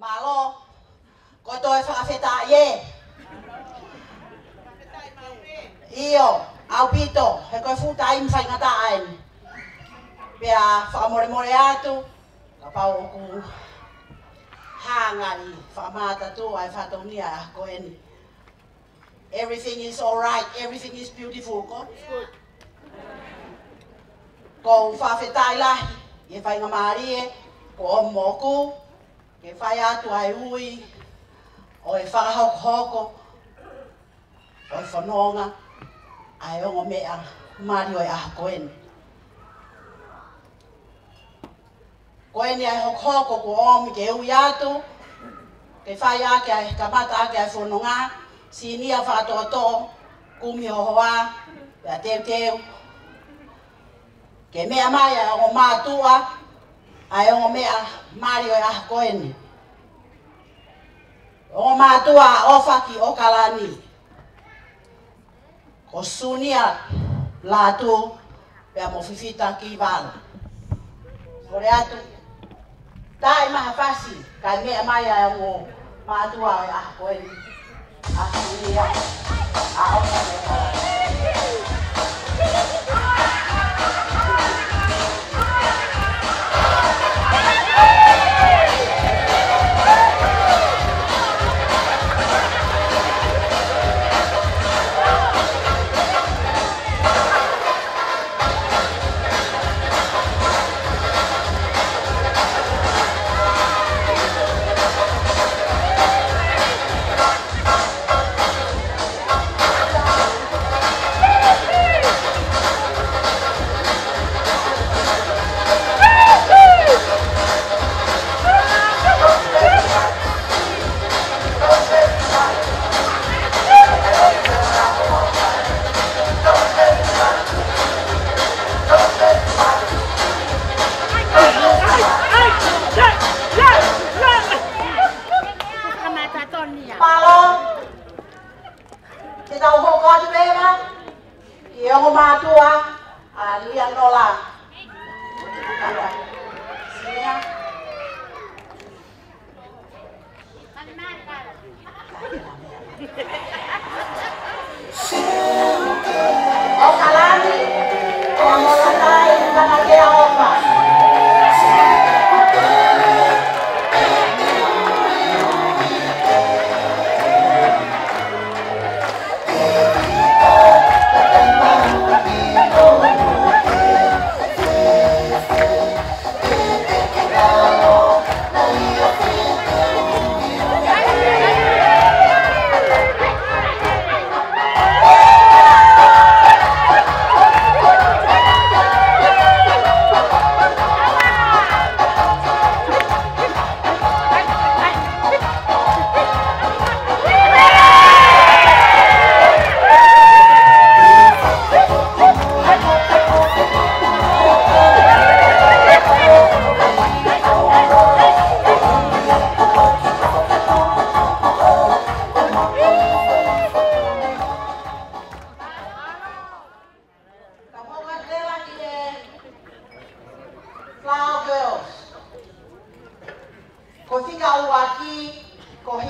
Malo, ko to e whakawheta ie. Io, au pito, he koe futa im whai ngata aen. Pea whakamore more atu, ka pau o ku hangari, whakamata tu ai whataunia a ko eni. Everything is alright, everything is beautiful, ko? Ko whawhetai lahi, e whai ngā maari e, ko o moku, ke whai atu ai ui, o e whakahokohoko, o e whanonga, ai ongo mea, mari o e aha koene. Koene ai hoko ko omi ke ui atu, ke whai ake ai kamata ake ai whanonga, sinia whakatoto, kumi hohoa, pia teu teu, ke mea mai ai ongo mātua, ai ongo ah, mea maari o e aha koeni. O oh, mātua ofa oh, ki o. Oh, Ko sunia lātu pea mo fifita ki wala. Kore atu, tai maha pasi, kai mea mai ai mātua o e aha koeni. A ah, sunia, a ah,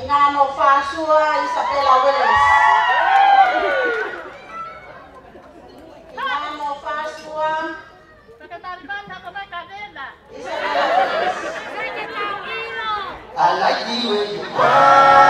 ko hingano whāsua Isabella Willis. Hingano whāsua Isabella Willis. I like the way you walk.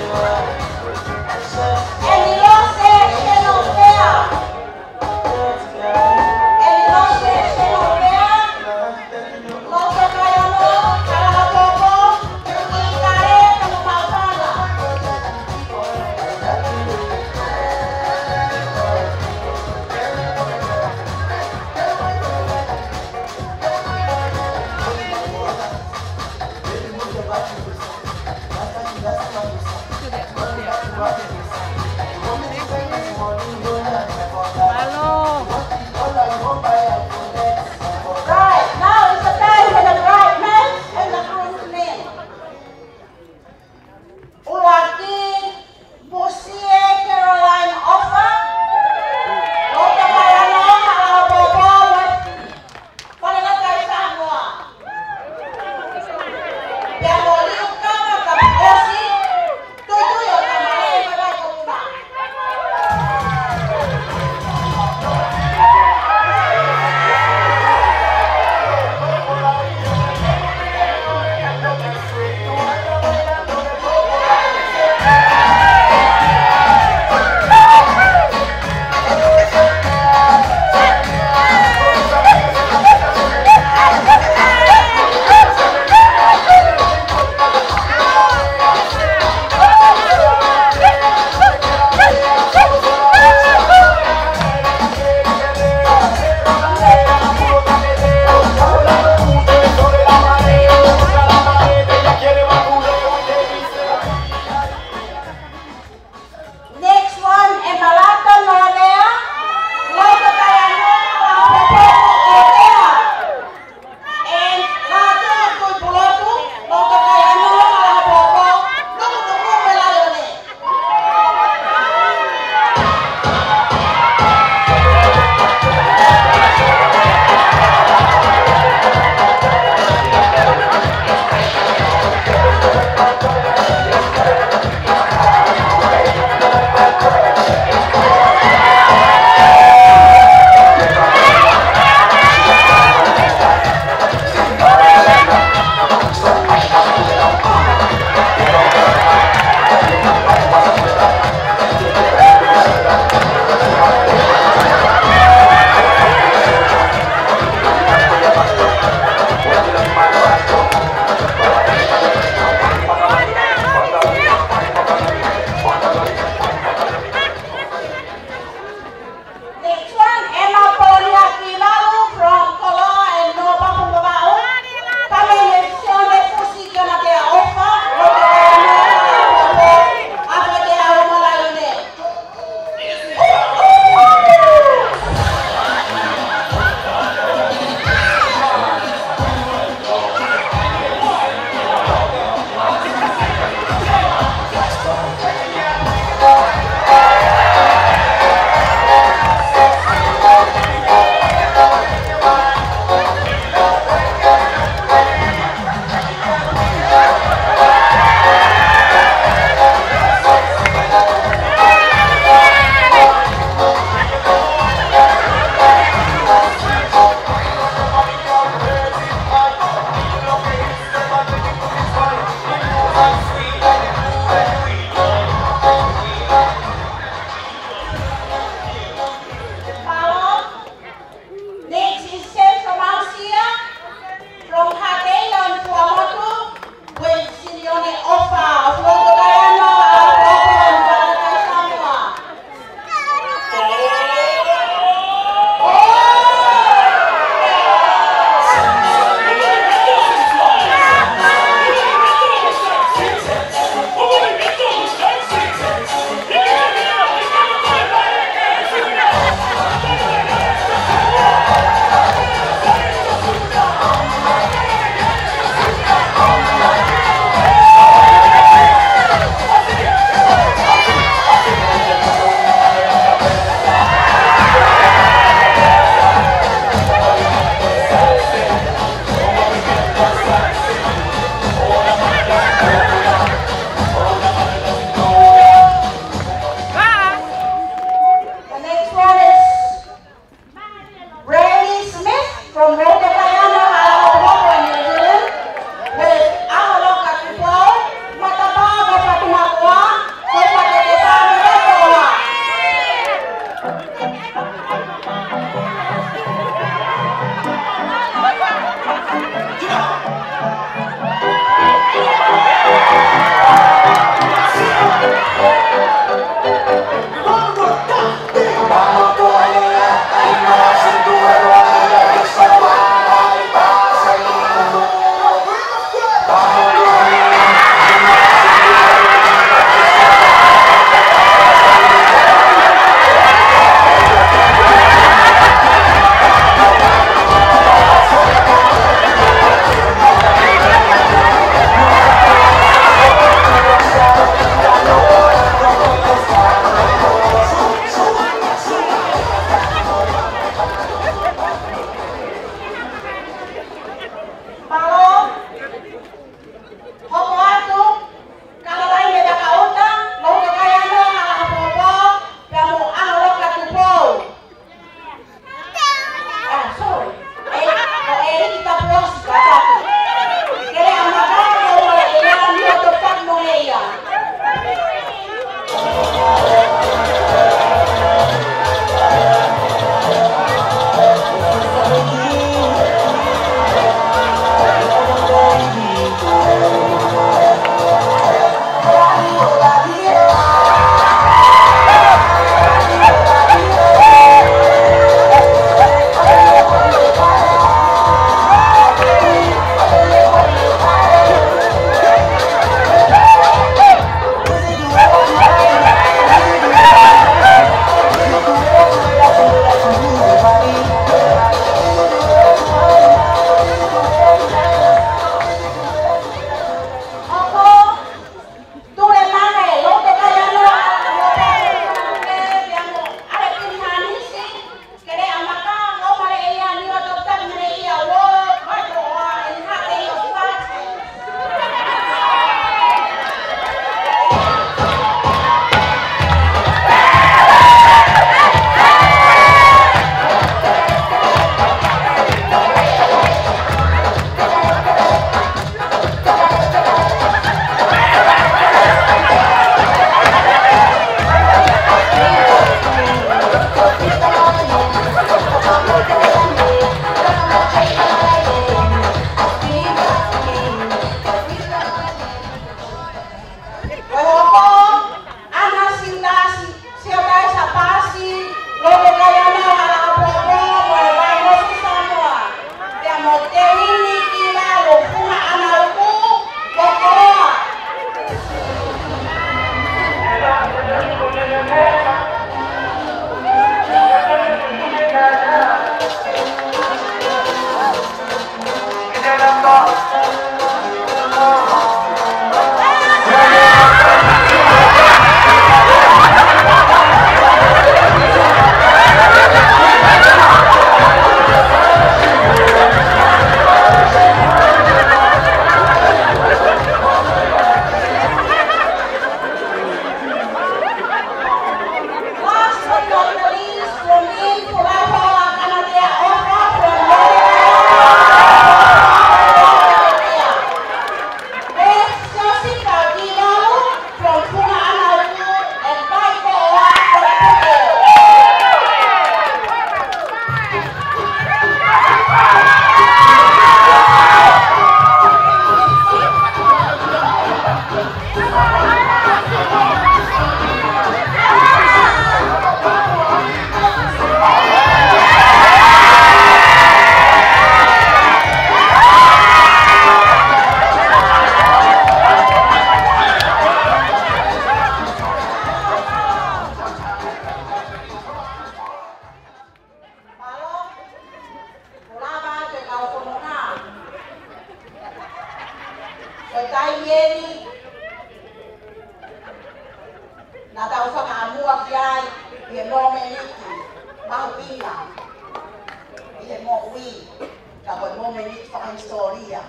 mwenye kwa historia.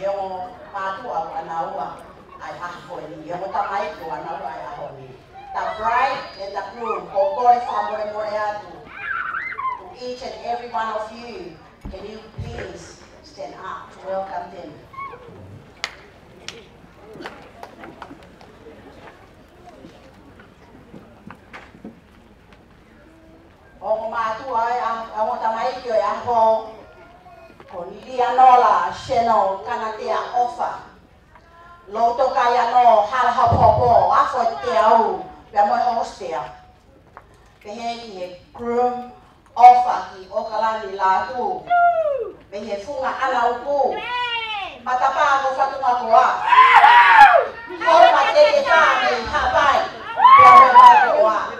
Yeo ai yeo tamai ai ta and atu to each and every one of you can you please stand up to welcome them? omatua awantamaiyo yango kolianola sheno a ofa lotoka yano halhapopo afoteau pemohostea peheie krum ofa ki okalani latu. Pehe funga anauku. Matapago fatumakoa hopatekekane hapai pemohakoa